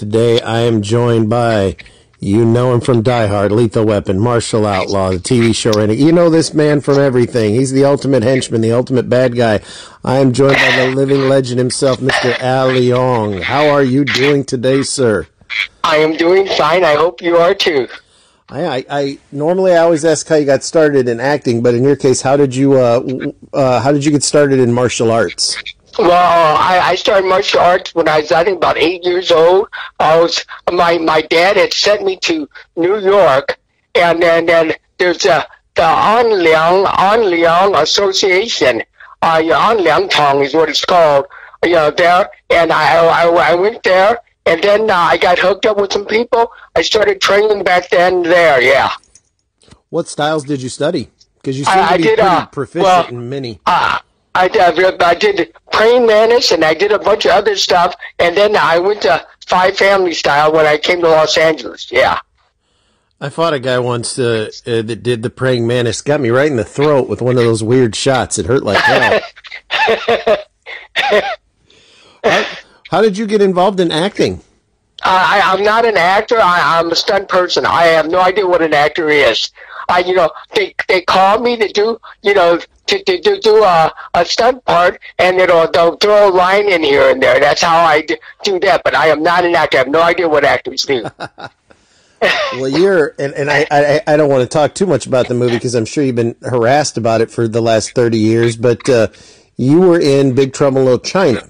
Today I am joined by, you know him from Die Hard, Lethal Weapon, Martial Outlaw, the TV show. You know this man from everything. He's the ultimate henchman, the ultimate bad guy. I am joined by the living legend himself, Mr. Al Leong. How are you doing today, sir? I am doing fine. I hope you are too. I, I, I normally I always ask how you got started in acting, but in your case, how did you uh, uh, how did you get started in martial arts? Well, I, I started martial arts when I was, I think, about eight years old. I was my my dad had sent me to New York, and then then there's a the On Leong Anliang Association. Uh, On Leong Tong is what it's called. You know there, and I I, I went there, and then uh, I got hooked up with some people. I started training back then there. Yeah. What styles did you study? Because you seem I, to I be did, pretty uh, proficient well, in many. Uh, I, did- I did praying mantis and I did a bunch of other stuff, and then I went to five family style when I came to Los Angeles. Yeah. I fought a guy once uh, uh, that did the praying mantis. Got me right in the throat with one of those weird shots. It hurt like hell. how, how did you get involved in acting? I, I'm not an actor. I, I'm a stunt person. I have no idea what an actor is. I, you know, they they call me to do, you know, to, to, to do a, a stunt part, and know, they'll throw a line in here and there. That's how I do that. But I am not an actor. I have no idea what actors do. Well, you're, and, and I, I, I don't want to talk too much about the movie because I'm sure you've been harassed about it for the last 30 years, but uh, you were in Big Trouble in Little China.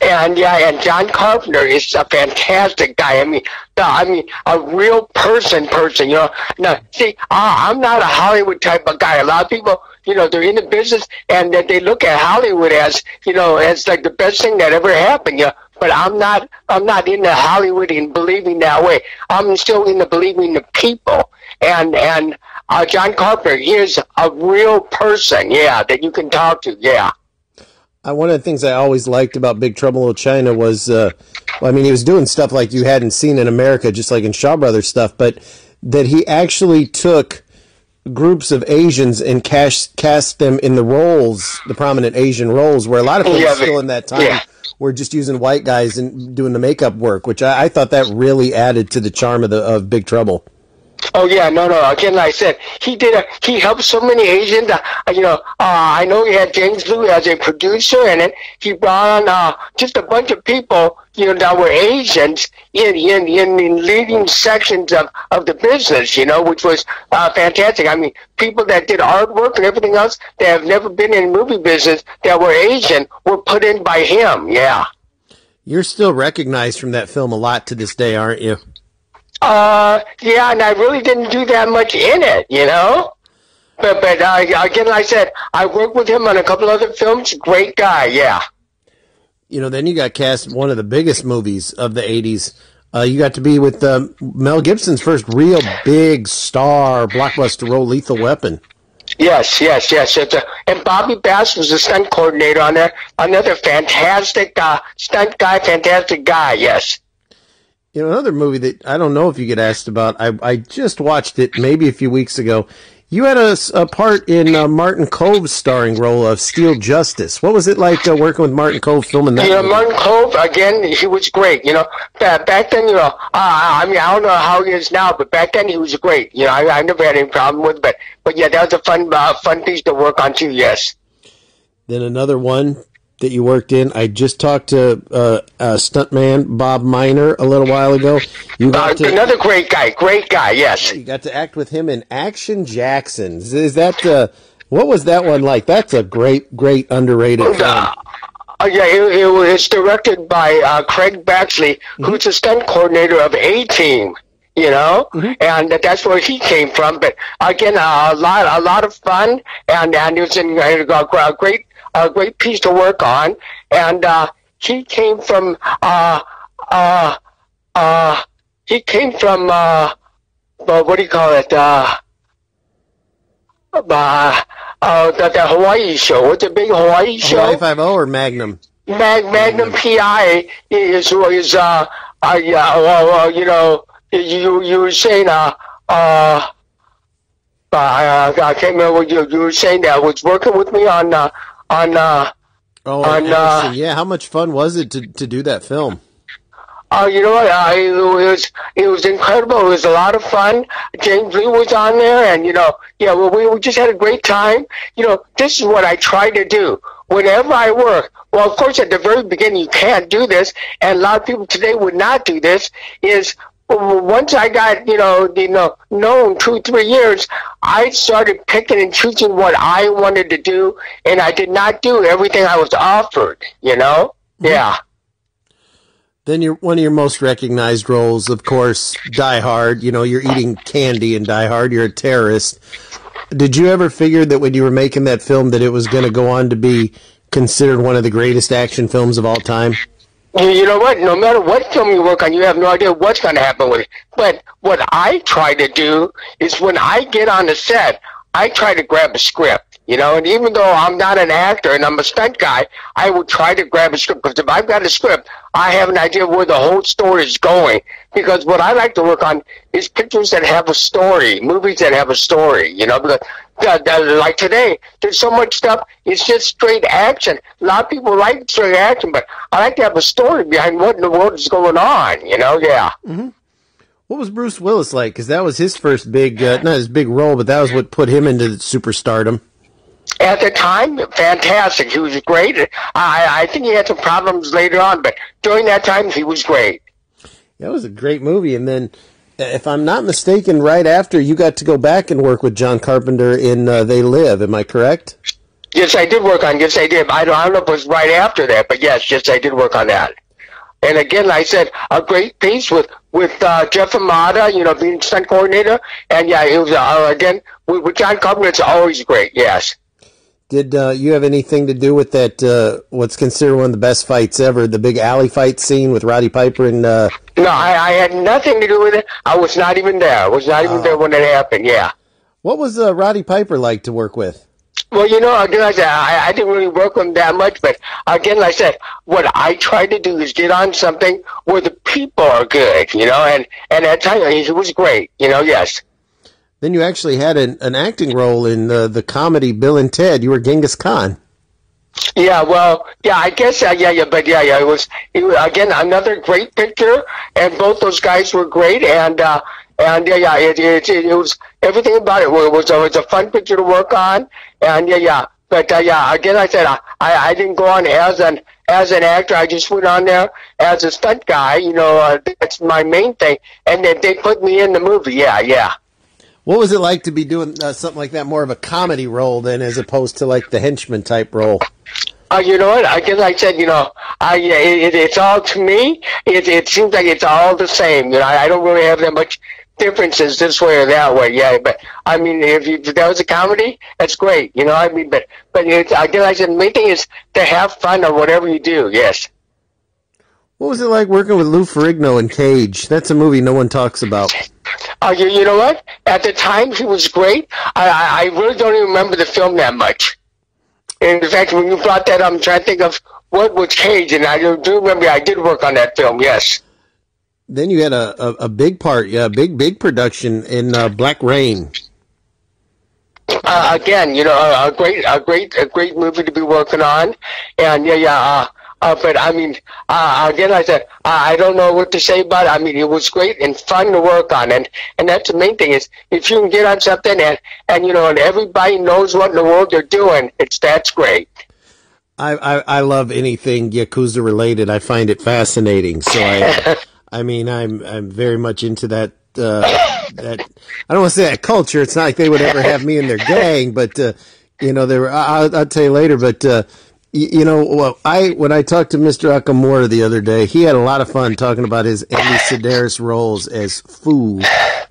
And yeah, and John Carpenter is a fantastic guy. I mean, I mean, a real person, person. You know, now see, I, I'm not a Hollywood type of guy. A lot of people, you know, they're in the business and that they look at Hollywood as, you know, as like the best thing that ever happened. Know, but I'm not. I'm not into Hollywood and believing that way. I'm still into believing the people. And and uh, John Carpenter is a real person. Yeah, that you can talk to. Yeah. I, one of the things I always liked about Big Trouble in China was, uh, well, I mean, he was doing stuff like you hadn't seen in America, just like in Shaw Brothers stuff, but that he actually took groups of Asians and cast, cast them in the roles, the prominent Asian roles, where a lot of people Yeah, still in that time yeah. were just using white guys and doing the makeup work, which I, I thought that really added to the charm of the of Big Trouble. Oh yeah, no, no. Again, like I said, he did a he helped so many Asians. Uh, you know, uh, I know he had James Lew as a producer, and then he brought on uh, just a bunch of people, you know, that were Asians in in in, in leading sections of of the business. You know, which was uh, fantastic. I mean, people that did artwork and everything else that have never been in movie business that were Asian were put in by him. Yeah. You're still recognized from that film a lot to this day, aren't you? Uh, yeah, and I really didn't do that much in it, you know. But but uh, again, like I said, I worked with him on a couple other films. Great guy, yeah. you know, then you got cast in one of the biggest movies of the 80s. Uh, you got to be with um, Mel Gibson's first real big star blockbuster role, Lethal Weapon. Yes, yes, yes. A, and Bobby Bass was the stunt coordinator on there. Another fantastic uh, stunt guy, fantastic guy. Yes. You know, another movie that I don't know if you get asked about. I, I just watched it maybe a few weeks ago. You had a, a part in uh, Martin Kove's starring role of Steel Justice. What was it like uh, working with Martin Kove filming that? You know, movie? Martin Kove again. He was great. You know, back, then, you know, uh, I mean, I don't know how he is now, but back then he was great. You know, I, I never had any problem with, but but yeah, that was a fun uh, fun piece to work on too. Yes. Then another one that you worked in. I just talked to uh, uh, stuntman Bob Minor a little while ago. You Uh, got to another great guy. Great guy. Yes. you got to act with him in Action Jacksons. Is that uh, what was that one like? That's a great, great underrated film. Uh, uh, yeah, it, it was directed by uh, Craig Baxley, who's the stunt coordinator of A Team. You know, and that's where he came from. But again, uh, a lot, a lot of fun, and and it was in, a great, a great piece to work on. And uh, he came from, uh, uh, uh, he came from, uh, uh, what do you call it? Uh, uh, uh, the, the Hawaii show. What's the big Hawaii show? Hawaii Five O or Magnum? Mag, Magnum PI is is uh, uh yeah well, uh, you know you you were saying uh uh. Uh, I can't remember what you, you were saying that was working with me on uh, on uh, Oh, On, uh, yeah. How much fun was it to, to do that film? uh, you know what? Uh, it was it was incredible. It was a lot of fun. James Lee was on there, and you know, yeah, well, we, we just had a great time. You know, this is what I try to do whenever I work. Well, of course, at the very beginning, you can't do this, and a lot of people today would not do this. Is once I got you know you know known two three years, I started picking and choosing what I wanted to do, and I did not do everything I was offered. You know, mm-hmm. yeah. Then your one of your most recognized roles, of course, Die Hard. You know, you're eating candy in Die Hard. You're a terrorist. Did you ever figure that when you were making that film that it was going to go on to be considered one of the greatest action films of all time? You know what? No matter what film you work on, you have no idea what's going to happen with it. But what I try to do is when I get on the set, I try to grab a script. You know, and even though I'm not an actor and I'm a stunt guy, I would try to grab a script because if I've got a script, I have an idea where the whole story is going. Because what I like to work on is pictures that have a story, movies that have a story. You know, because like today, there's so much stuff. It's just straight action. A lot of people like straight action, but I like to have a story behind what in the world is going on. You know, yeah. Mm-hmm. What was Bruce Willis like? Because that was his first big, uh, not his big role, but that was what put him into superstardom at the time, fantastic. He was great. I, I think he had some problems later on, but during that time, he was great. That was a great movie. And then, if I'm not mistaken, right after you got to go back and work with John Carpenter in uh, They Live. Am I correct? Yes, I did work on. Yes, I did. I don't, I don't know if it was right after that, but yes, yes, I did work on that. And again, like I said a great piece with with uh, Jeff Imada, you know, being stunt coordinator, and yeah, it was uh, again with, with John Carpenter. It's always great. Yes. Did uh, you have anything to do with that? Uh, what's considered one of the best fights ever, the big alley fight scene with Roddy Piper and? Uh... No, I, I, had nothing to do with it. I was not even there. I was not even there when it happened. Yeah. What was uh, Roddy Piper like to work with? Well, you know, again, like I, said, I, I didn't really work with him that much, but again, like I said, what I try to do is get on something where the people are good, you know, and and at times he was great, you know. Yes. Then you actually had an, an acting role in the, the comedy Bill and Ted. You were Genghis Khan. Yeah, well, yeah, I guess, uh, yeah, yeah, but yeah, yeah, it was, it was again another great picture, and both those guys were great, and uh, and yeah, yeah, it, it, it, was everything about it was was, was a fun picture to work on, and yeah, yeah, but uh, yeah, again, I said I, I didn't go on as an as an actor. I just went on there as a stunt guy. You know, uh, that's my main thing, and then they put me in the movie. Yeah, yeah. What was it like to be doing uh, something like that, more of a comedy role than as opposed to like the henchman type role? Uh, you know what? I guess I said, you know, I it, it's all to me. It it seems like it's all the same. You know, I, I don't really have that much differences this way or that way. Yeah, but I mean, if, you, if that was a comedy, that's great. You know, I mean, but but it's, I guess I said the main thing is to have fun or whatever you do. Yes. What was it like working with Lou Ferrigno in Cage? That's a movie no one talks about. Uh, you, you know what? At the time, he was great. I, I, really don't even remember the film that much. In fact, when you brought that up, I'm trying to think of what was Cage, and I do, do remember I did work on that film, yes. Then you had a, a, a big part, yeah, big, big production in uh, Black Rain. Uh, again, you know, a, a, great, a great, a great movie to be working on, and yeah, yeah. Uh, uh, but I mean, uh, again, I said I don't know what to say about it. I mean, it was great and fun to work on, and and that's the main thing is if you can get on something and and you know and everybody knows what in the world they're doing, it's that's great. I, I, I love anything Yakuza related. I find it fascinating. So I I mean I'm I'm very much into that uh, that I don't want to say that culture. It's not like they would ever have me in their gang, but uh, you know they were. I'll, I'll tell you later, but. Uh, you know, well, I when I talked to Mr. Okamura the other day, he had a lot of fun talking about his Andy Sidaris roles as Foo,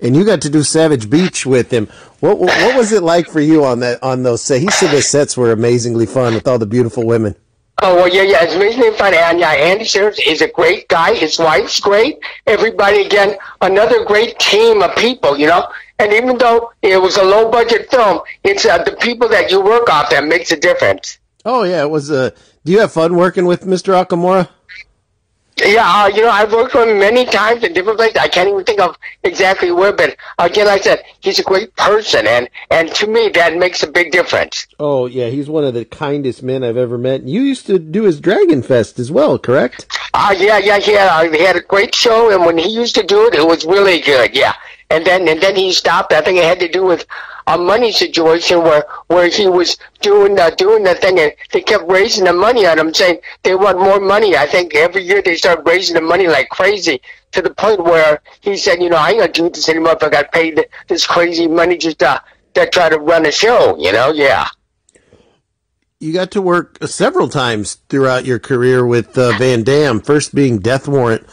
and you got to do Savage Beach with him. What what was it like for you on that on those sets? He said the sets were amazingly fun with all the beautiful women. Oh well, yeah, yeah, it's amazingly fun, and yeah, Andy Sidaris is a great guy. His wife's great. Everybody, again, another great team of people, you know. And even though it was a low budget film, it's uh, the people that you work off that makes a difference. Oh yeah, it was. Uh, do you have fun working with Mr. Okamura? Yeah, uh, you know, I've worked with him many times in different places. I can't even think of exactly where, but again, like I said, he's a great person, and and to me, that makes a big difference. Oh yeah, he's one of the kindest men I've ever met. You used to do his Dragon Fest as well, correct? Uh, yeah, yeah, he had, uh, he had a great show, and when he used to do it, it was really good. Yeah, and then and then he stopped. I think it had to do with a money situation where where he was doing uh, doing the thing, and they kept raising the money on him, saying they want more money. I think every year they start raising the money like crazy to the point where he said, you know, I ain't gonna do this anymore if I got paid this crazy money just to, to try to run a show. You know, yeah. You got to work several times throughout your career with uh, Van Damme. First being Death Warrant.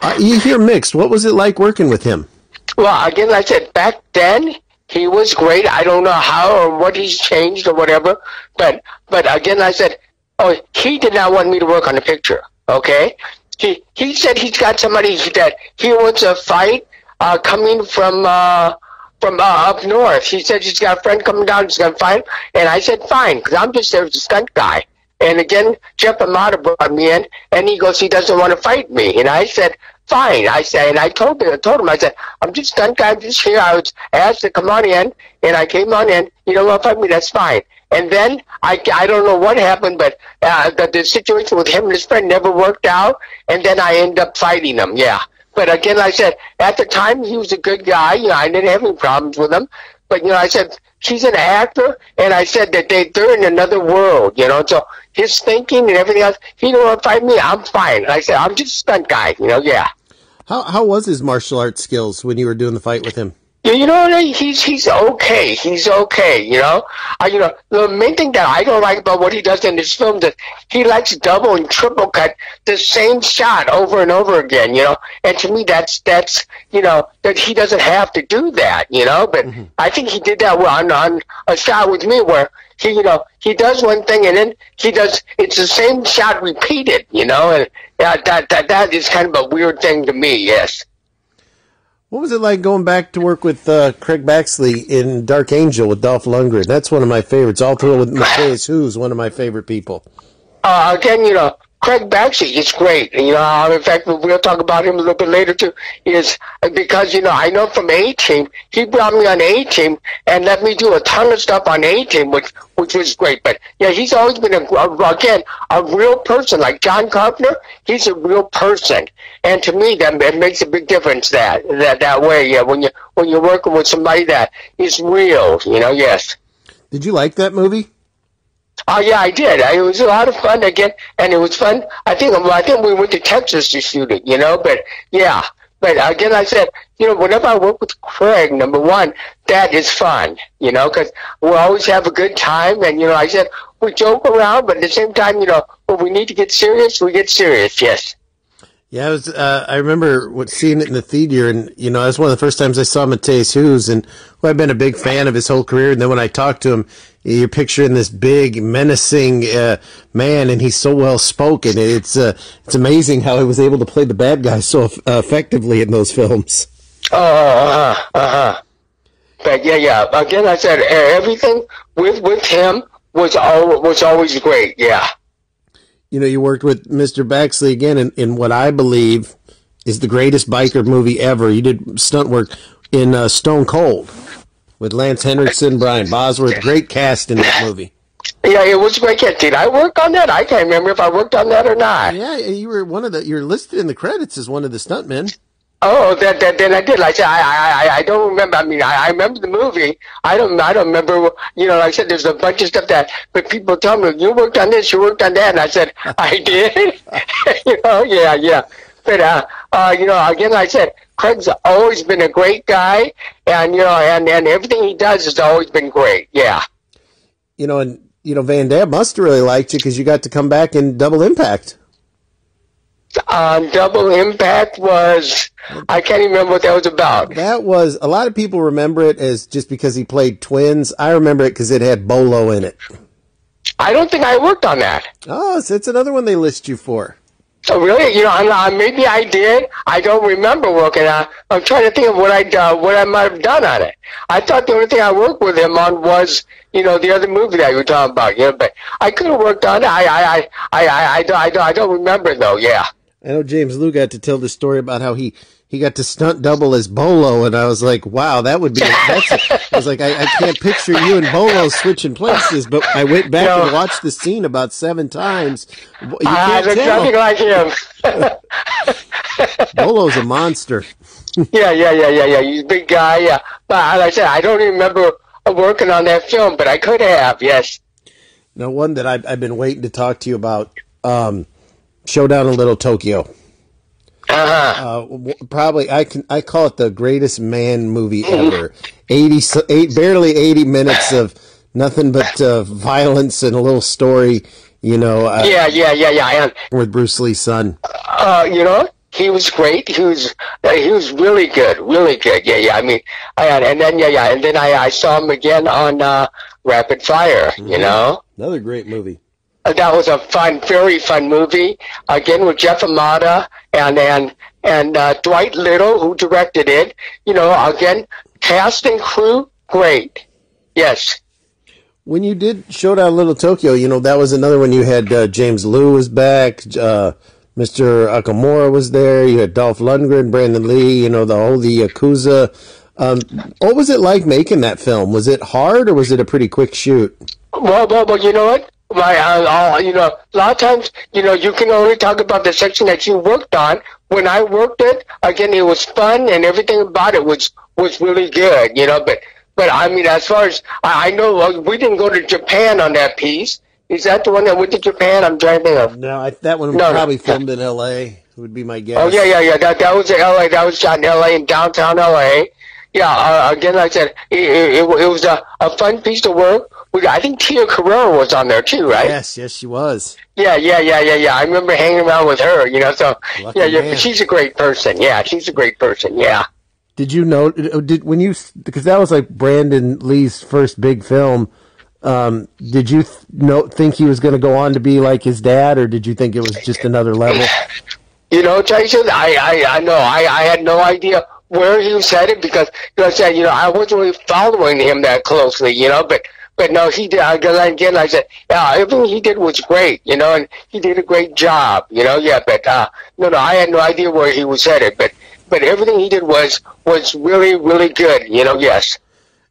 Uh, you hear mixed. What was it like working with him? Well, again, like I said back then he was great. I don't know how or what he's changed or whatever, but but again, I said, oh, he did not want me to work on the picture. Okay, he he said he's got somebody that he wants a fight uh, coming from. Uh, from uh, up north. He said he's got a friend coming down, he's to fight And I said, fine, because I'm just there as a stunt guy. And again, Jeff Imada brought me in, and he goes, he doesn't want to fight me. And I said, fine. I said, and I told him, I told him, I said, I'm just guy, I'm just here. I was asked to come on in, and I came on in. You know what, fight me, that's fine. And then I, I don't know what happened, but uh, the, the situation with him and his friend never worked out, and then I end up fighting him. Yeah. But again, I said, at the time he was a good guy. You know, I didn't have any problems with him. But you know, I said she's an actor, and I said that they they're in another world. You know, so his thinking and everything else. He don't want to fight me. I'm fine. I said I'm just a stunt guy. You know, yeah. How how was his martial arts skills when you were doing the fight with him? You know, he's he's okay. He's okay. You know, uh, you know the main thing that I don't like about what he does in his films is he likes double and triple cut the same shot over and over again. You know, and to me that's that's you know that he doesn't have to do that. You know, but mm-hmm. I think he did that on on a shot with me where he you know he does one thing and then he does it's the same shot repeated. You know, and uh, that that that is kind of a weird thing to me. Yes. What was it like going back to work with uh, Craig Baxley in Dark Angel with Dolph Lundgren? That's one of my favorites. Also with Matthias Who's one of my favorite people. Uh, again, you know, Craig Baxley is great. You know, uh, in fact, we'll talk about him a little bit later too. Is uh, because you know I know from A Team, he brought me on A Team and let me do a ton of stuff on A Team, which which was great. But yeah, he's always been a, again a real person. Like John Carpenter, he's a real person, and to me, that it makes a big difference that that that way. Yeah, when you when you're working with somebody that is real, you know. Yes. Did you like that movie? Oh yeah, I did. It was a lot of fun again, and it was fun. I think I think we went to Texas to shoot it, you know. But yeah, but again, I said, you know, whenever I work with Craig, number one, that is fun, you know, because we always have a good time, and you know, I said we joke around, but at the same time, you know, when we need to get serious, we get serious. Yes. Yeah, I was. Uh, I remember seeing it in the theater, and you know, that's one of the first times I saw Matthias Hues, and I've been a big fan of his whole career. And then when I talked to him, you're picturing this big, menacing uh, man, and he's so well spoken. It's uh, it's amazing how he was able to play the bad guy so uh, effectively in those films. Uh, uh, uh, but yeah, yeah. Again, I said everything with with him was all was always great. Yeah you know, you worked with Mr. Baxley again in, in what I believe is the greatest biker movie ever. You did stunt work in uh, Stone Cold with Lance Henriksen, Brian Bosworth. Great cast in that movie. Yeah, it was a great cast. Did I work on that? I can't remember if I worked on that or not. Yeah, you were one of the. You're listed in the credits as one of the stuntmen. Oh, that, that then I did. Like I said, I, I I don't remember. I mean, I, I remember the movie. I don't I don't remember. You know, like I said, there's a bunch of stuff that, but people tell me you worked on this, you worked on that, and I said I did. you know, yeah, yeah. But uh, uh, you know, again, like I said, Craig's always been a great guy, and you know, and and everything he does has always been great. Yeah. You know, and you know, Van Damme must have really liked you because you got to come back in Double Impact on Double Impact was I can't even remember what that was about. That was a lot of people remember it as just because he played twins. I remember it because it had Bolo in it. I don't think I worked on that. Oh, so it's another one they list you for. So really, you know, I'm, maybe I did. I don't remember working on. I'm trying to think of what I uh, what I might have done on it. I thought the only thing I worked with him on was, you know, the other movie that you were talking about. Yeah, but I could have worked on it. I I I I I, I, I, I don't remember though. Yeah. I know James Lew got to tell the story about how he he got to stunt double as Bolo, and I was like, wow, that would be. That's, I was like, I, I can't picture you and Bolo switching places, but I went back No. and watched the scene about seven times. You I can't look tell. nothing like him. Bolo's a monster. yeah, yeah, yeah, yeah, yeah. He's a big guy. Yeah, but like I said, I don't remember working on that film, but I could have. Yes. Now, one that I've, I've been waiting to talk to you about, um, Showdown in Little Tokyo. Uh-huh. Uh, w- probably I can I call it the greatest man movie ever. Eighty eight barely eighty minutes of nothing but uh, violence and a little story. You know, uh, Yeah, yeah, yeah, yeah. And with Bruce Lee's son. uh, you know, he was great. He was uh, he was really good, really good. Yeah, yeah. I mean, I, and then yeah, yeah, and then I I saw him again on uh, Rapid Fire. You know. Another great movie. Uh, That was a fun, very fun movie. Again with Jeff Imada and and and uh, Dwight Little, who directed it. You know, again, cast and crew, great. Yes. When you did Showdown Little Tokyo, you know that was another one. You had uh, James Lew was back. Uh, Mr. Okamura was there. You had Dolph Lundgren, Brandon Lee. You know the whole the Yakuza. Um, what was it like making that film? Was it hard or was it a pretty quick shoot? Well, well, well. You know what? My, uh, uh, you know, a lot of times, you know, you can only talk about the section that you worked on. When I worked it, again, it was fun and everything about it was was really good. You know, but but I mean, as far as I, I know, uh, we didn't go to Japan on that piece. Is that the one that went to Japan? I'm trying to think of. No, I, that one was no. probably filmed in L.A. Would be my guess. Oh yeah, yeah, yeah. That that was in L.A. That was shot in L.A. in downtown L.A. Yeah. Uh, again, like I said, it, it, it was a, a fun piece of work. I think Tia Carrere was on there too, right? Yes, yes, she was. Yeah, yeah, yeah, yeah, yeah. I remember hanging around with her. You know, so Lucky yeah, yeah. She's a great person. Yeah, she's a great person. Yeah. Did you know? Did when you because that was like Brandon Lee's first big film. Um, did you th- know think he was going to go on to be like his dad, or did you think it was just another level? You know, Tyson, I, I, I know, I, I had no idea where he was headed because, you know, I said, you know, I wasn't really following him that closely, you know, but, but no, he did, again, again, I said, yeah, everything he did was great, you know, and he did a great job, you know, yeah, but, uh, no, no, I had no idea where he was headed, but, but everything he did was, was really, really good, you know, yes.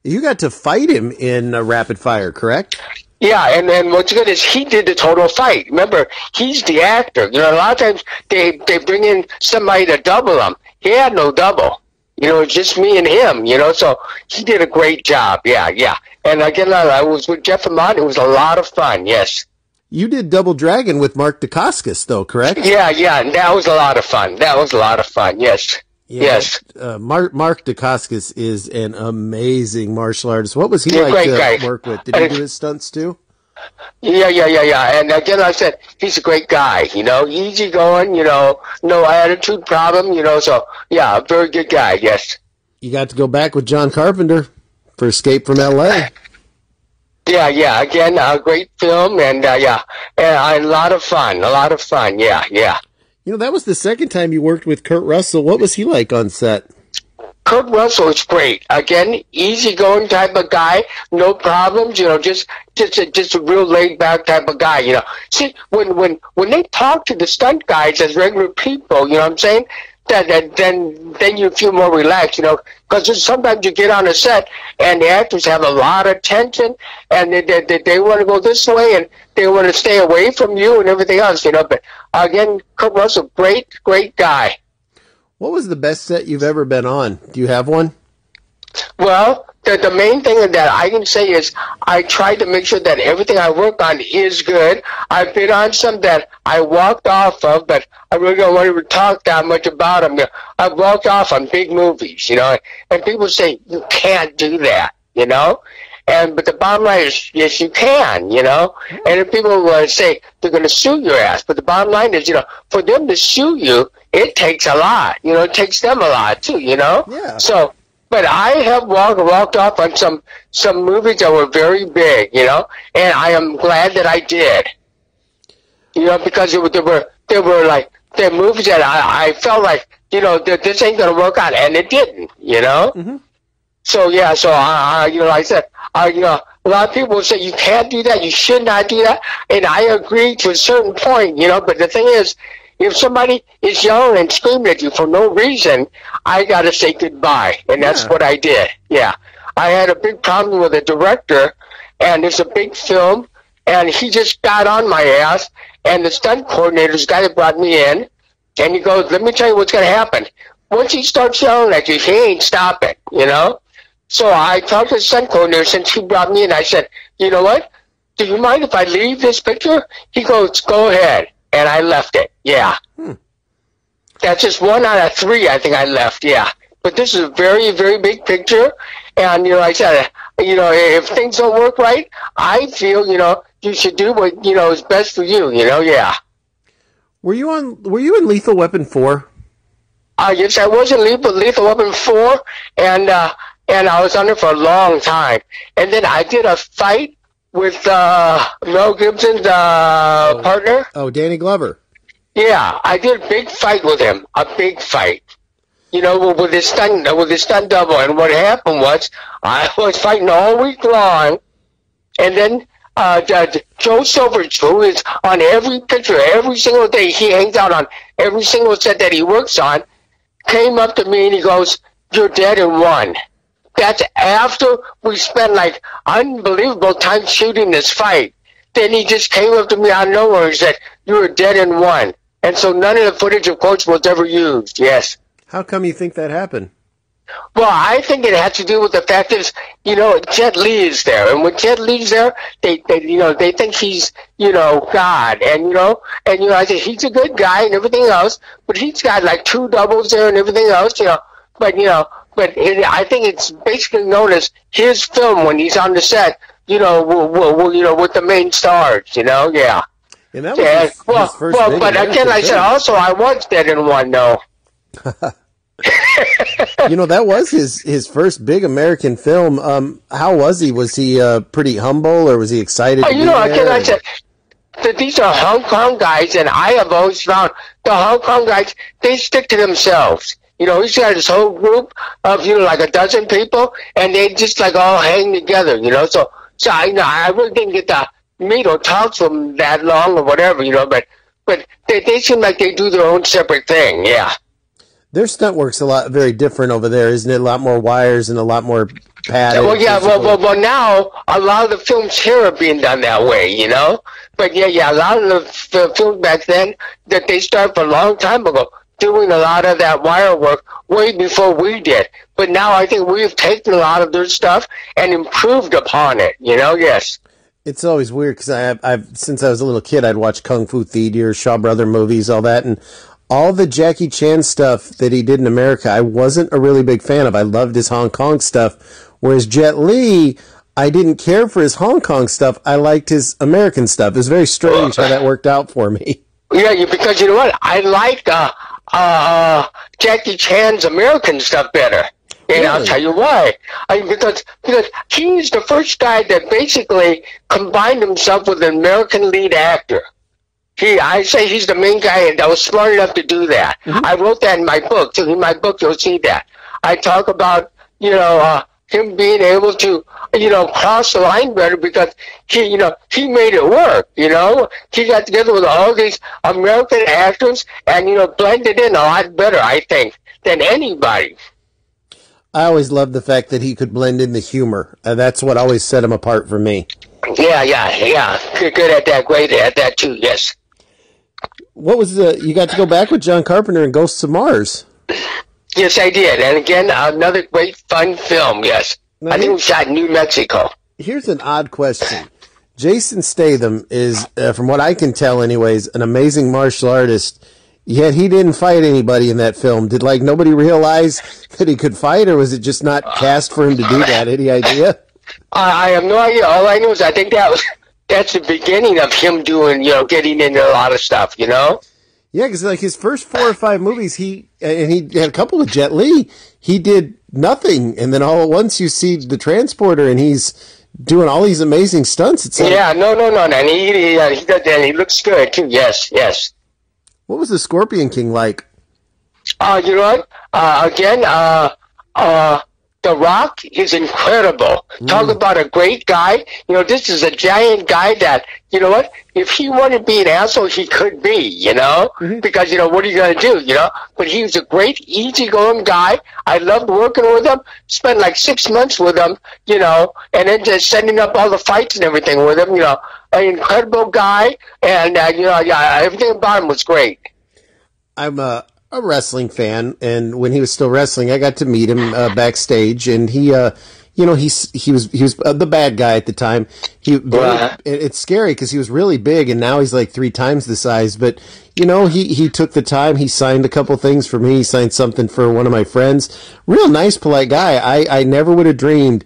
You got to fight him in uh, Rapid Fire, correct? Yeah, and and what's good is he did the total fight. Remember, he's the actor. You know, a lot of times they they bring in somebody to double him. He had no double. You know, it's just me and him. You know, so he did a great job. Yeah, yeah. And again, I was with Jeff Imada. It was a lot of fun. Yes. You did Double Dragon with Mark Dacascos, though, correct? Yeah, yeah. That was a lot of fun. That was a lot of fun. Yes. Yes. Uh, Mark Mark Dacascos is an amazing martial artist. What was he like to guy. work with? Did he do his stunts too? Yeah, yeah, yeah, yeah. And again, I said he's a great guy. You know, easy going. You know, no attitude problem. You know, so yeah, a very good guy. Yes. You got to go back with John Carpenter for Escape from L.A. Yeah, yeah. Again, a great film, and uh, yeah, and a lot of fun. A lot of fun. Yeah, yeah. You know, that was the second time you worked with Kurt Russell. What was he like on set? Kurt Russell is great. Again, easygoing type of guy, no problems. You know, just just a, just a real laid back type of guy. You know, see when when when they talk to the stunt guys as regular people, you know what I'm saying? That, that then then you feel more relaxed. You know, because sometimes you get on a set and the actors have a lot of tension and they they, they, they want to go this way and they want to stay away from you and everything else. You know, but again, Kurt Russell, great great guy. What was the best set you've ever been on? Do you have one? Well, the, the main thing that I can say is I try to make sure that everything I work on is good. I've been on some that I walked off of, but I really don't want to talk that much about them. I've walked off on big movies, you know, and people say you can't do that, you know. And but the bottom line is yes, you can, you know. And if people uh, say they're going to sue your ass, but the bottom line is, you know, for them to sue you, it takes a lot. You know, it takes them a lot too, you know. Yeah. So but I have walked walked off on some some movies that were very big, you know, and I am glad that I did. You know, because it, there were there were like there were movies that I, I felt like you know that this ain't gonna work out, and it didn't. You know. Mm-hmm. So yeah, so I, I you know like I said, I you know a lot of people say you can't do that, you should not do that, and I agree to a certain point, you know. But the thing is, if somebody is yelling and screaming at you for no reason, I gotta say goodbye, and that's Yeah. what I did. Yeah, I had a big problem with a director, and it's a big film, and he just got on my ass, and the stunt coordinator's guy that brought me in, and he goes, "Let me tell you what's gonna happen. Once he starts yelling at you, he ain't stopping, you know." So I talked to the stunt coordinator since he brought me in. I said, "You know what? Do you mind if I leave this picture?" He goes, "Go ahead," and I left it. Yeah. That's just one out of three. I think I left. Yeah. But this is a very, very big picture, and you know, I said, you know, if things don't work right, I feel, you know, you should do what you know is best for you. You know, yeah. Were you on? Were you in Lethal Weapon four? Uh, yes, I was in Lethal, Lethal Weapon 4, and, uh, and I was on it for a long time. And then I did a fight with, uh, Mel Gibson's, uh, partner. Oh, Danny Glover. Yeah, I did a big fight with him, a big fight. You know, with- his stunt, with his stunt double. And what happened was, I was fighting all week long, and then uh, Joel Silver's, who is on every picture, every single day, he hangs out on every single set that he works on, came up to me and he goes, "You're dead in one." That's after we spent like unbelievable time shooting this fight. Then he just came up to me out of nowhere and said, "You were dead in one." And so none of the footage, of course, was ever used. Yes. How come you think that happened? Well, I think it had to do with the fact is, you know, Jet Li is there, and when Jet Li's there, they, they, you know, they think he's, you know, God, and you know, and you know, I think he's a good guy and everything else, but he's got like two doubles there and everything else, you know, but you know, but it, I think it's basically known as his film when he's on the set, you know, you know, with the main stars, you know, yeah. And that was Yeah, his, well, his first well, big but again, I said also I was dead in one, though. you know that was his his first big American film. Um, how was he? Was he uh, pretty humble, or was he excited? Oh, you know, again, I said that these are Hong Kong guys, and I have always found the Hong Kong guys they stick to themselves. You know, he's got his whole group of you know like a dozen people, and they just like all hang together. You know, so so I you know I really didn't get to meet or talk to them that long or whatever. You know, but but they they seem like they do their own separate thing. Yeah. Their stunt work's a lot very different over there, isn't it? A lot more wires and a lot more padded. Well, yeah, well, well, well, now a lot of the films here are being done that way, you know. But yeah, yeah, a lot of the f- films back then that they started for a long time ago doing a lot of that wire work way before we did. But now I think we've taken a lot of their stuff and improved upon it, you know. Yes. It's always weird because I have, I've since I was a little kid, I'd watch Kung Fu Theater, Shaw Brother movies, all that, and all the Jackie Chan stuff that he did in America, I wasn't a really big fan of. I loved his Hong Kong stuff, whereas Jet Li, I didn't care for his Hong Kong stuff. I liked his American stuff. It was very strange how that worked out for me. Yeah, because you know what? I like uh, uh, Jackie Chan's American stuff better. And I'll tell you why. I mean, because because he's the first guy that basically combined himself with an American lead actor. He, I say he's the main guy and that was smart enough to do that. I wrote that in my book. So in my book, you'll see that. I talk about you know uh, him being able to you know cross the line better because he you know he made it work. You know he got together with all these American actors and you know blended in a lot better, I think, than anybody. I always loved the fact that he could blend in the humor. Uh, that's what always set him apart for me. Yeah, yeah, yeah. Good, good at that. Great at that too. Yes. What was the? You got to go back with John Carpenter and Ghosts of Mars. Yes, I did. And again, another great fun film. Yes. I think we shot New Mexico. Here's an odd question. Jason Statham is, uh, from what I can tell, anyways, an amazing martial artist. Yet he didn't fight anybody in that film. Did like nobody realize that he could fight, or was it just not cast for him to do that? Any idea? I, I have no idea. All I know is I think that was that's the beginning of him doing, you know, getting into a lot of stuff. You know. Yeah, because like his first four or five movies, he and he had a couple of Jet Li. He did nothing, and then all at once you see the transporter, and he's doing all these amazing stunts. It's like, Yeah. No. No. No. no. And he he, uh, he does and He looks good too. Yes. Yes. what was the Scorpion King like? Uh, you know what? Uh, again, uh, uh, The Rock is incredible. Talk mm. about a great guy. You know, this is a giant guy that, you know what? If he wanted to be an asshole, he could be, you know? Mm-hmm. Because, you know, what are you going to do, you know? But he was a great, easygoing guy. I loved working with him. Spent like six months with him, you know, and then just setting up all the fights and everything with him, you know. An incredible guy. And, uh, you know, yeah, everything about him was great. I'm a, a wrestling fan, and when he was still wrestling, I got to meet him uh, backstage, and he, uh, you know, he's he was he was uh, the bad guy at the time. He Right. it- it's scary because he was really big, and now he's like three times the size. But you know, he he took the time. He signed a couple things for me. He signed something for one of my friends. Real nice, polite guy. I I never would have dreamed.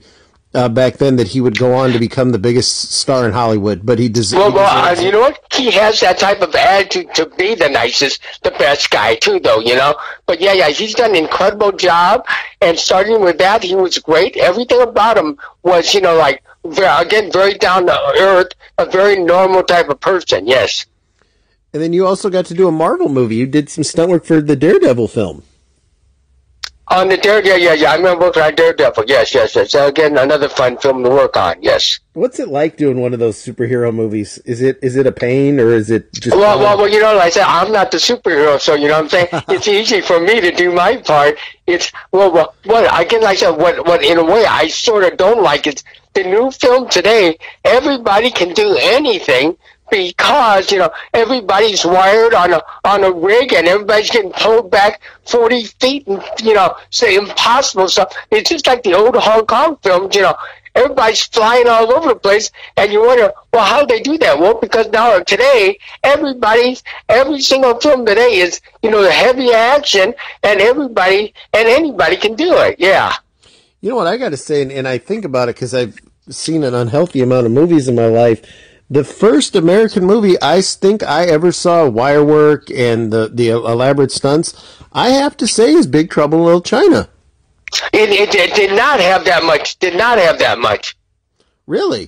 Uh, back then, that he would go on to become the biggest star in Hollywood, but he des- Well, he well, uh, deserves you know what? He has that type of attitude to be the nicest, the best guy too, though. You know. But yeah, yeah, he's done an incredible job. And starting with that, he was great. Everything about him was, you know, like ve- again, very down to earth, a very normal type of person. Yes. And then you also got to do a Marvel movie. You did some stunt work for the Daredevil film. On the Dare, yeah, yeah, yeah. I remember working on Daredevil. Yes, yes, yes. So again, another fun film to work on. Yes. What's it like doing one of those superhero movies? Is it is it a pain or is it just Well, well, well, you know, like I said, I'm not the superhero, so you know what I'm saying. it's easy for me to do my part. It's well, well, what I can, like I said, what, what in a way I sort of don't like is the new film today. Everybody can do anything because you know everybody's wired on a on a rig and everybody's getting pulled back 40 feet and you know say impossible stuff. It's just like the old Hong Kong films, you know. Everybody's flying all over the place, and you wonder, well, how do they do that? Well, because now today, everybody's every single film today is, you know, the heavy action, and everybody and anybody can do it. Yeah. You know what I got to say, and, and I think about it because I've seen an unhealthy amount of movies in my life. The first American movie I think I ever saw wire work and the the elaborate stunts, I have to say, is Big Trouble in Little China. It, it, it did not have that much. Did not have that much. Really,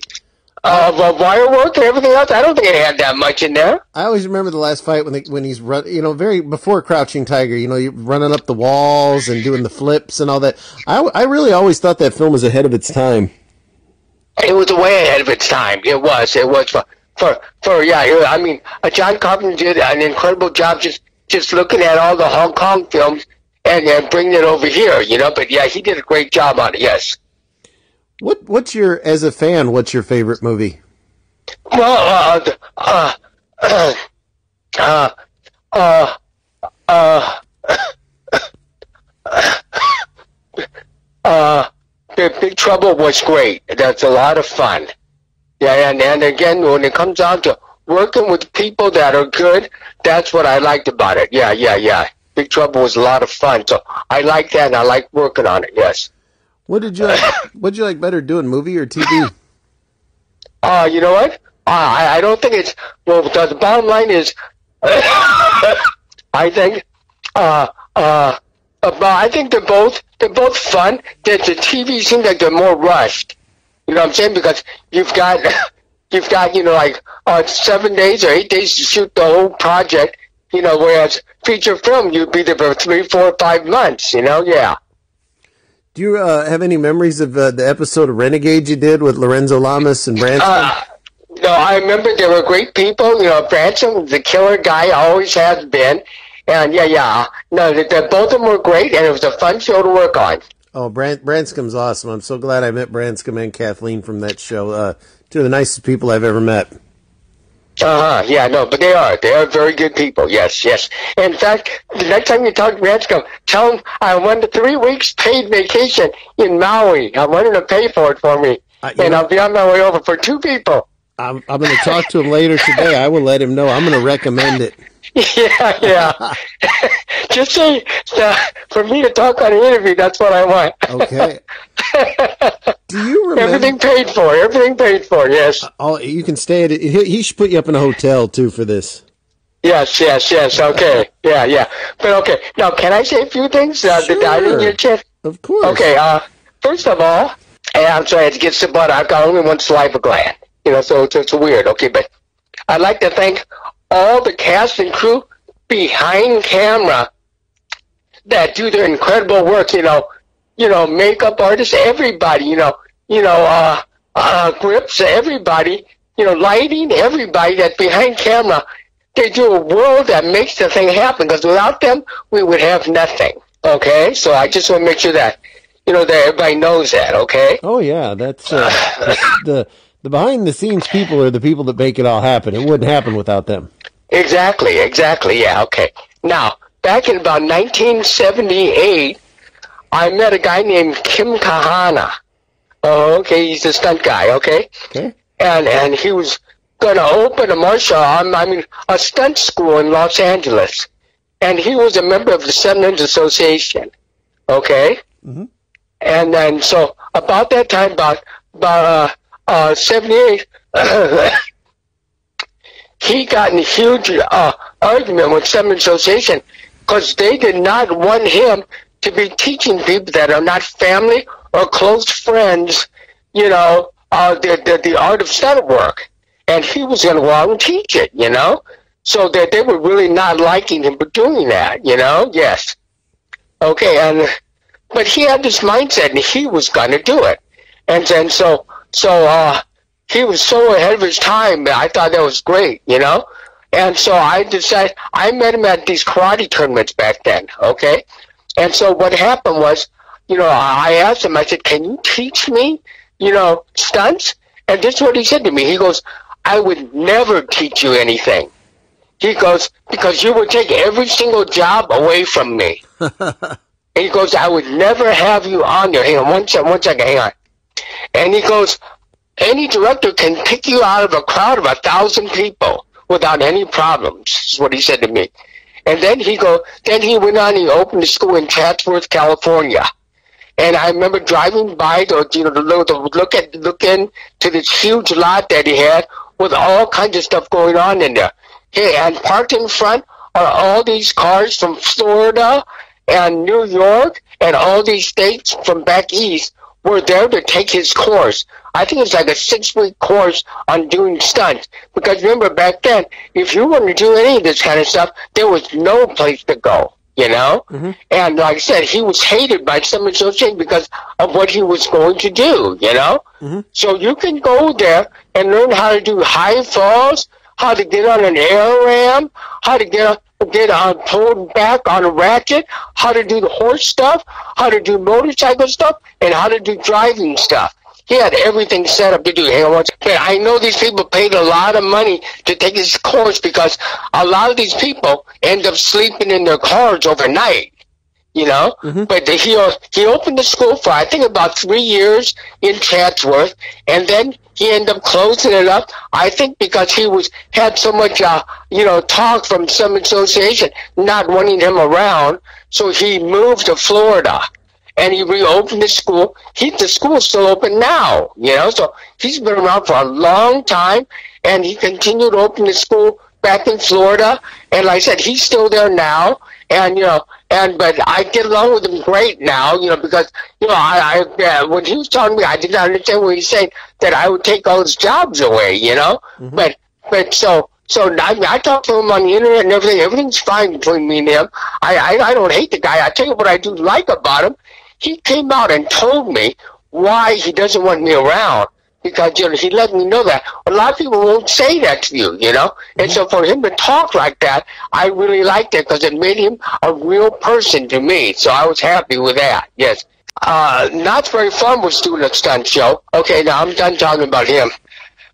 Uh, well, wire work and everything else. I don't think it had that much in there. I always remember the last fight when they, when he's run, you know, very before Crouching Tiger. You know, you're running up the walls and doing the flips and all that. I I really always thought that film was ahead of its time. It was way ahead of its time. It was. It was for for for yeah. I mean, uh, John Carpenter did an incredible job just just looking at all the Hong Kong films and then bringing it over here. You know, but yeah, he did a great job on it. Yes. What what's your as a fan? What's your favorite movie? Well, uh, uh, uh, uh, uh, uh, the Big Trouble was great. That's a lot of fun. Yeah, and, and again, when it comes down to working with people that are good, that's what I liked about it. Yeah, yeah, yeah. Big Trouble was a lot of fun. So I like that and I like working on it, yes. What did you like, what did you like better doing, movie or TV? Uh, you know what? Uh, I, I don't think it's, well, the, the bottom line is, I think, uh, uh, uh, but I think they're both, they're both fun. The, the TV seems like they're more rushed. You know what I'm saying? Because you've got, you've got, you know, like, uh, seven days or eight days to shoot the whole project, you know, whereas feature film, you'd be there for three, four, five months, you know? Yeah. Do you uh, have any memories of uh, the episode of Renegade you did with Lorenzo Lamas and Branson? Uh, no, I remember they were great people. You know, Branson was the killer guy, always has been. And yeah, yeah. No, the, both of them were great, and it was a fun show to work on. oh, Brand- Branscombe's awesome. I'm so glad I met Branscom and Kathleen from that show. Uh, two of the nicest people I've ever met. Uh huh. Yeah, no, but they are. They are very good people. Yes, yes. In fact, the next time you talk to Branscombe, tell him I want a three weeks paid vacation in Maui. I wanted to pay for it for me, Uh, and know- I'll be on my way over for two people. I'm, I'm going to talk to him later today. I will let him know. I'm going to recommend it. Yeah, yeah. Just say uh, for me to talk on an interview. That's what I want. Okay. Do you remember? Everything paid for. Everything paid for. Yes. Oh, you can stay at. He, he should put you up in a hotel too for this. Yes. Yes. Yes. Okay. Yeah. Yeah. But okay. Now, can I say a few things? Uh, that I didn't Sure. get chance. Of course. Okay. Uh, first of all, and I'm sorry it gets to butt. I've got only one saliva gland. You know, so it's, it's weird. Okay, but I'd like to thank all the cast and crew behind camera that do their incredible work. You know, you know, makeup artists, everybody, you know, you know, uh, uh, grips, everybody, you know, lighting, everybody that's behind camera. They do a world that makes the thing happen because without them, we would have nothing. Okay, so I just want to make sure that you know that everybody knows that. Okay. Oh yeah, that's uh, the the behind the scenes people are the people that make it all happen. It wouldn't happen without them. Exactly. Exactly. Yeah. Okay. Now, back in about 1978, I met a guy named Kim Kahana. Oh, okay. He's a stunt guy. Okay. Okay. And and he was going to open a martial, I mean, a stunt school in Los Angeles. And he was a member of the Stuntmen's Association. Okay? Mm-hmm. And then, so about that time, about, about uh, uh, 78, he got in a huge uh, argument with some Association because they did not want him to be teaching people that are not family or close friends, you know, uh, the, the, the art of stunt work and he was going to go out and teach it, you know? So that they were really not liking him for doing that, you know? Yes. Okay, and but he had this mindset and he was going to do it. And then so so uh he was so ahead of his time. I thought that was great, you know? And so I decided I met him at these karate tournaments back then, okay? And so what happened was, you know, I asked him, I said, Can you teach me, you know, stunts? And this is what he said to me. He goes, I would never teach you anything. He goes, because you would take every single job away from me. and he goes, I would never have you on there. Hang on one second, one second, hang on. And he goes, any director can pick you out of a crowd of a thousand people without any problems, is what he said to me. And then he go, then he went on, he opened a school in Chatsworth, California. And I remember driving by to, you know, to look, to look at, look in to this huge lot that he had with all kinds of stuff going on in there. Hey, and parked in front are all these cars from Florida and New York and all these states from back east were there to take his course. I think it's like a six week course on doing stunts. Because remember back then, if you wanted to do any of this kind of stuff, there was no place to go you know? Mm-hmm. And like I said, he was hated by some association because of what he was going to do, you know? Mm-hmm. So you can go there and learn how to do high falls, how to get on an air ram, how to get get on pulled back on a ratchet, how to do the horse stuff, how to do motorcycle stuff, and how to do driving stuff. He had everything set up to do But I know these people paid a lot of money to take his course because a lot of these people end up sleeping in their cars overnight. You know, mm-hmm. but the, he he opened the school for I think about three years in Chatsworth, and then he ended up closing it up. I think because he was had so much uh, you know talk from some association not wanting him around, so he moved to Florida and he reopened the school. He the school's still open now, you know. So he's been around for a long time, and he continued to open the school back in Florida. And like I said, he's still there now, and you know, and but I get along with him great now, you know, because you know, I, I uh, when he was telling me, I didn't understand what he said that I would take all his jobs away, you know. Mm-hmm. But but so so I, I talk to him on the internet and everything. Everything's fine between me and him. I, I I don't hate the guy. I tell you what I do like about him he came out and told me why he doesn't want me around because you know he let me know that a lot of people won't say that to you, you know. And so for him to talk like that, I really liked it because it made him a real person to me. So I was happy with that. Yes. Uh, Berry Farm was doing a stunt show. Okay, now I'm done talking about him.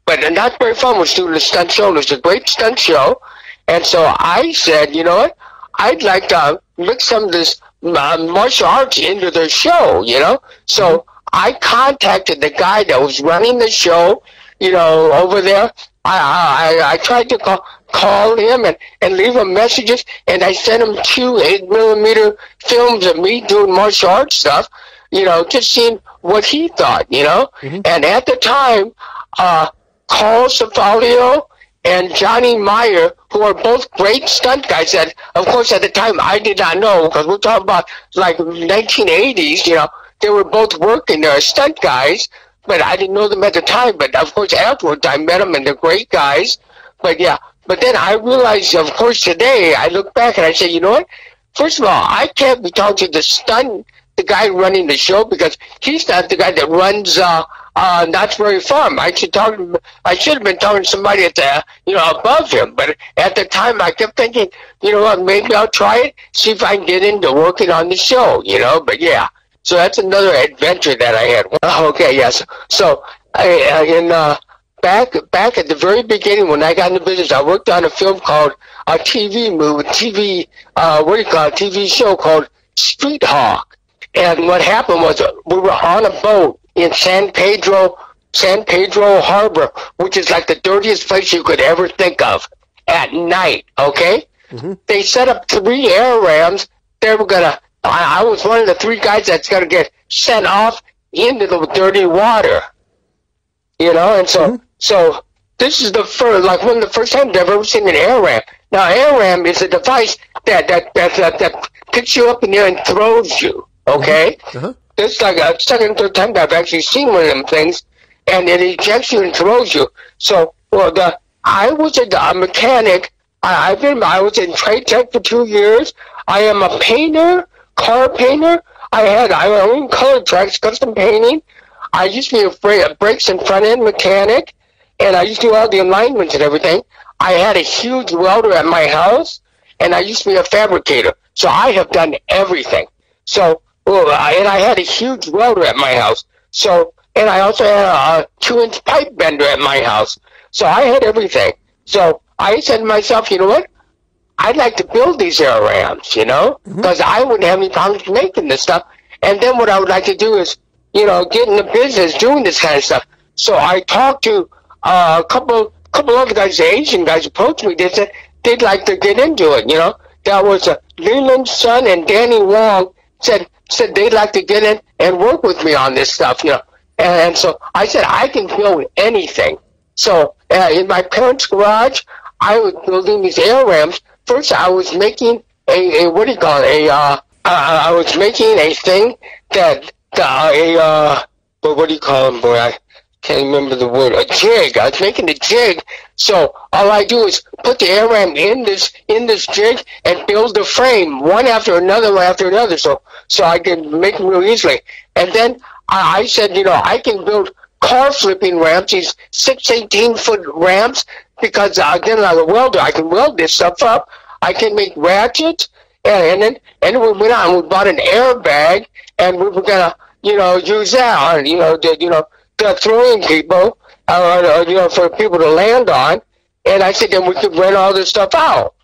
But Berry Farm was doing a stunt show. It was a great stunt show. And so I said, you know what? I'd like to mix some of this uh, martial arts into their show, you know? So I contacted the guy that was running the show, you know, over there. I, I, I tried to call, call him and, and leave him messages, and I sent him two 8 millimeter films of me doing martial arts stuff, you know, just seeing what he thought, you know? Mm-hmm. And at the time, uh, Carl Ciarfalio and Johnny Meyer, who are both great stunt guys. That, of course, at the time I did not know because we're talking about like 1980s. You know, they were both working there as stunt guys, but I didn't know them at the time. But of course, afterwards I met them, and they're great guys. But yeah, but then I realized, of course, today I look back and I say, you know what? First of all, I can't be talking to the stunt the guy running the show because he's not the guy that runs uh, uh, Knott's Berry Farm. I should talk. I should have been talking to somebody at the you know above him. But at the time, I kept thinking, you know what? Maybe I'll try it. See if I can get into working on the show. You know. But yeah. So that's another adventure that I had. Okay. Yes. So I, in uh, back back at the very beginning when I got into business, I worked on a film called a TV movie, TV uh, what do you call it, TV show called Street Hawk. And what happened was we were on a boat in San Pedro, San Pedro Harbor, which is like the dirtiest place you could ever think of at night. Okay, mm-hmm. they set up three air rams. They were gonna. I, I was one of the three guys that's gonna get sent off into the dirty water. You know, and so mm-hmm. so this is the first, like one of the first times I've ever seen an air ram. Now, air ram is a device that that that that, that picks you up in the air and throws you. Okay, uh-huh. uh-huh. It's like a second or third time I've actually seen one of them things, and it ejects you and throws you. So, well, the I was a, a mechanic. I, I've been I was in trade tech for two years. I am a painter, car painter. I had I own color tracks, custom painting. I used to be a brakes and front end mechanic, and I used to do all the alignments and everything. I had a huge welder at my house, and I used to be a fabricator. So I have done everything. So well, I, and I had a huge welder at my house. So, and I also had a, two-inch pipe bender at my house. So I had everything. So I said to myself, you know what? I'd like to build these air rams, you know, because mm-hmm. I wouldn't have any problems making this stuff. And then what I would like to do is, you know, get in the business doing this kind of stuff. So I talked to uh, a couple, couple other guys, the Asian guys approached me. They said they'd like to get into it, you know. That was uh, Leland Sun and Danny Wong said, said they'd like to get in and work with me on this stuff, you know. And so I said, I can build anything. So uh, in my parents' garage, I was building these air rams. First, I was making a, a what do you call it? A, uh, uh, I was making a thing that, uh, a, uh, what do you call them, boy? I, can't remember the word, a jig. I was making a jig. So all I do is put the air ram in this in this jig and build the frame one after another, one after another. So so I can make them real easily. And then I, I said, you know, I can build car flipping ramps, these six eighteen foot ramps, because uh, again, like a welder, I can weld this stuff up. I can make ratchets, and, and then and we went on. We bought an airbag, and we were gonna, you know, use that on, you know, the, you know the throwing people, uh, uh, you know, for people to land on. And I said, then we could rent all this stuff out.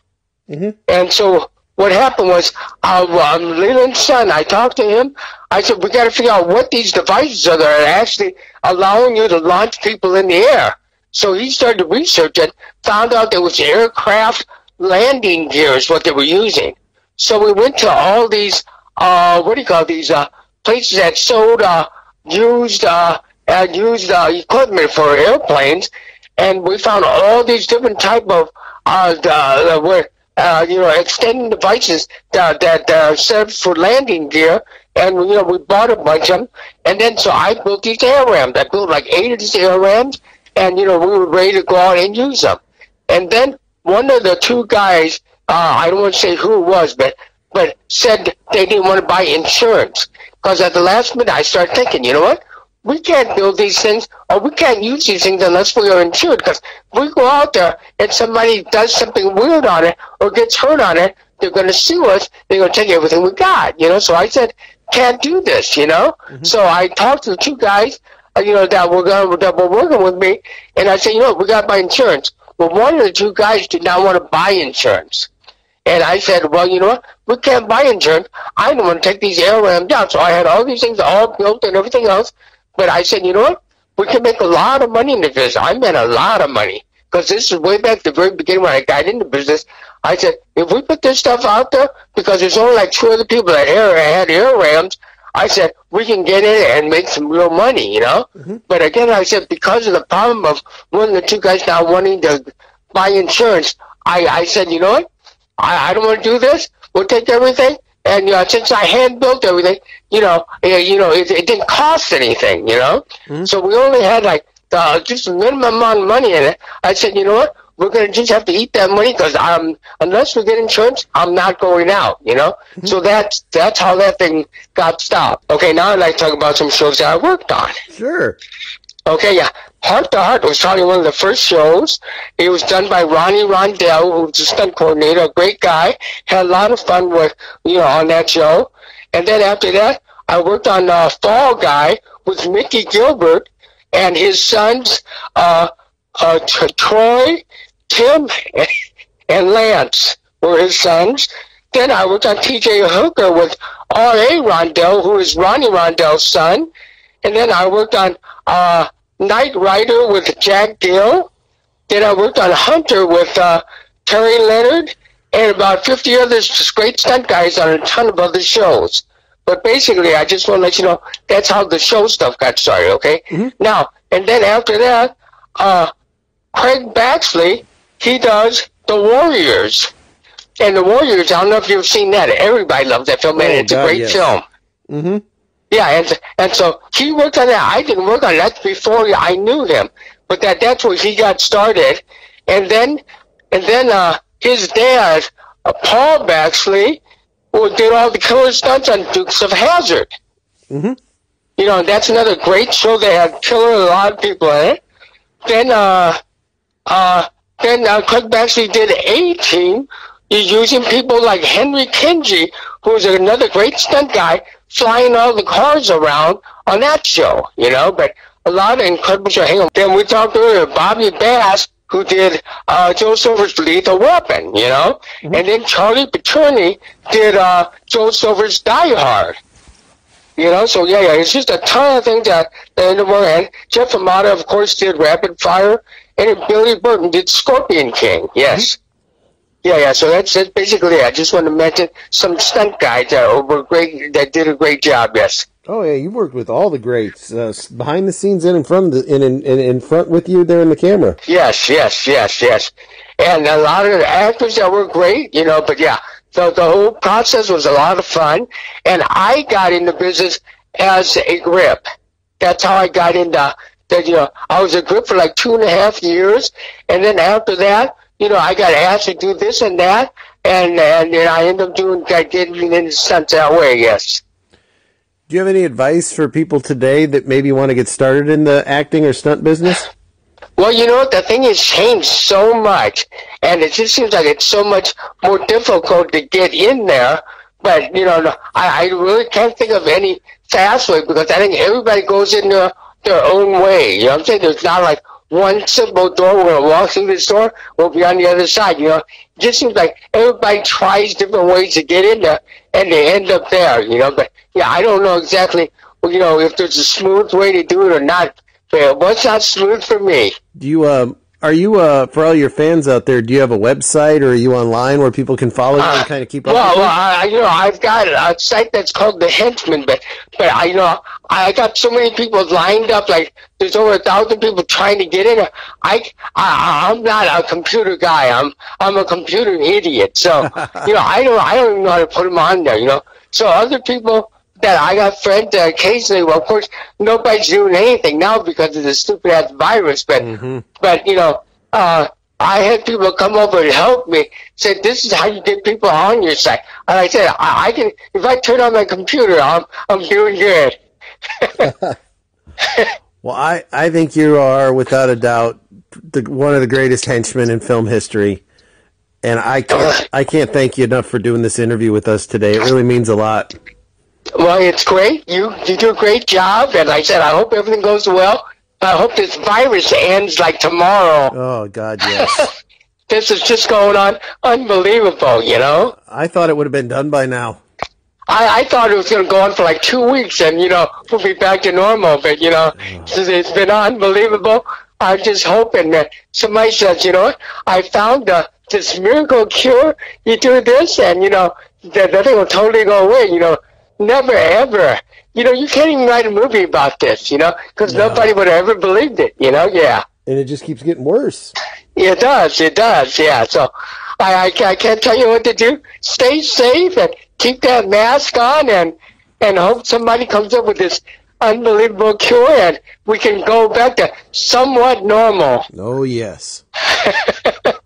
Mm-hmm. And so what happened was, uh, um, Leland Sun, I talked to him. I said, we got to figure out what these devices are that are actually allowing you to launch people in the air. So he started to research it, found out there was aircraft landing gears, what they were using. So we went to all these, uh, what do you call these, uh, places that sold, uh, used, uh, and used uh, equipment for airplanes, and we found all these different type of uh, the, uh, you know extending devices that that uh, served for landing gear, and you know we bought a bunch of them, and then so I built these air rams. I built like eight of these air rams, and you know we were ready to go out and use them, and then one of the two guys, uh, I don't want to say who it was, but but said they didn't want to buy insurance. Because at the last minute I started thinking, you know what? We can't build these things or we can't use these things unless we are insured. Because if we go out there and somebody does something weird on it or gets hurt on it, they're going to sue us. They're going to take everything we got, you know. So I said, can't do this, you know. Mm-hmm. So I talked to the two guys, uh, you know, that were going that were working with me, and I said, you know, we got my insurance. Well, one of the two guys did not want to buy insurance. And I said, well, you know what? We can't buy insurance. I don't want to take these air rams down. So I had all these things all built and everything else. But I said, you know what? We can make a lot of money in the business. I made a lot of money. Because this is way back at the very beginning when I got into business. I said, if we put this stuff out there, because there's only like two other people that air, had air rams, I said, we can get in and make some real money, you know? Mm-hmm. But again, I said, because of the problem of one of the two guys not wanting to buy insurance, I, I said, you know what? I, I don't want to do this. We'll take everything and uh, since I hand built everything, you know, you know, it, it didn't cost anything, you know. Mm-hmm. So we only had like uh, just a minimum amount of money in it. I said, you know what? we're going to just have to eat that money because um, unless we get insurance, I'm not going out, you know? Mm-hmm. So that's, that's how that thing got stopped. Okay, now I'd like to talk about some shows that I worked on. Sure. Okay, yeah. Hart to Hart was probably one of the first shows. It was done by Ronnie Rondell, who was a stunt coordinator, a great guy. Had a lot of fun with, you know, on that show. And then after that, I worked on uh, Fall Guy with Mickey Gilbert and his sons, uh, uh, Troy, Tim, and Lance were his sons. Then I worked on TJ Hooker with R.A. Rondell, who is Ronnie Rondell's son. And then I worked on uh, Knight Rider with Jack Gill. Then I worked on Hunter with uh, Terry Leonard and about 50 other great stunt guys on a ton of other shows. But basically, I just want to let you know that's how the show stuff got started, okay? Mm-hmm. Now, and then after that, uh, Craig Baxley, he does The Warriors. And The Warriors, I don't know if you've seen that. Everybody loves that film, and oh, it's God, a great yes. film. Mm-hmm. Yeah, and and so he worked on that. I didn't work on that before I knew him, but that that's where he got started. And then and then uh, his dad, uh, Paul Baxley, who did all the killer stunts on Dukes of Hazzard. Mm-hmm. You know, that's another great show. They had killer a lot of people in it. Then uh, uh, then uh, Craig Baxley did A Team using people like Henry Kingi, who's another great stunt guy flying all the cars around on that show, you know, but a lot of incredible show. Then we talked earlier, Bobby Bass, who did uh, Joel Silver's Lethal Weapon, you know, mm-hmm. and then Charlie Picerni did uh, Joel Silver's Die Hard. You know, so yeah, yeah, it's just a ton of things that that ended up and Jeff Imada, of course, did Rapid Fire, and Billy Burton did Scorpion King. Yes. Mm-hmm. Yeah, yeah. So that's, that's basically it. I just want to mention some stunt guys that were great, that did a great job. Yes. Oh yeah, you worked with all the greats uh, behind the scenes and in front of the in, in in front with you there in the camera. Yes, yes, yes, yes. And a lot of the actors that were great, you know. But yeah, so the whole process was a lot of fun, and I got into business as a grip. That's how I got into that. You know, I was a grip for like two and a half years, and then after that, you know, I got asked to do this and that, and and, and I end up doing I getting into stunts that way. Yes. Do you have any advice for people today that maybe want to get started in the acting or stunt business? Well, you know what? The thing has changed so much, and it just seems like it's so much more difficult to get in there. But you know, I, I really can't think of any fast way because I think everybody goes in their, their own way. You know what I'm saying? There's not like one simple door. We're gonna walk through this door. We'll be on the other side. You know, it just seems like everybody tries different ways to get in there, and they end up there. You know, but yeah, I don't know exactly. You know, if there's a smooth way to do it or not. But what's not smooth for me? Do you um are you, uh, for all your fans out there, do you have a website or are you online where people can follow you and uh, kind of keep up? With Well, well I, you know, I've got a site that's called The Henchman, but, but I, you know, I got so many people lined up, like there's over a thousand people trying to get in. I, I, I'm not a computer guy. I'm, I'm a computer idiot. So, you know, I don't, I don't even know how to put them on there, you know. So other people, that I got friends that occasionally, well, of course, nobody's doing anything now because of the stupid ass virus, but, mm-hmm. but, you know, uh, I had people come over and help me, said, this is how you get people on your site. And I said, I, I can, if I turn on my computer, I'm, I'm doing good. well, I, I think you are, without a doubt, the, one of the greatest henchmen in film history. And I can't, I can't thank you enough for doing this interview with us today. It really means a lot. Well, it's great. You you do a great job, and I said I hope everything goes well. I hope this virus ends like tomorrow. Oh God, yes. this is just going on unbelievable. You know. I thought it would have been done by now. I, I thought it was going to go on for like two weeks, and you know we'll be back to normal. But you know, oh. it's been unbelievable. I'm just hoping that somebody says, you know what, I found uh, this miracle cure. You do this, and you know that the thing will totally go away. You know Never ever. You know, you can't even write a movie about this, you know, because no. nobody would have ever believed it, you know? Yeah. And it just keeps getting worse. It does. It does. Yeah. So I, I, I can't tell you what to do. Stay safe and keep that mask on and, and hope somebody comes up with this unbelievable cure and we can go back to somewhat normal. Oh, yes.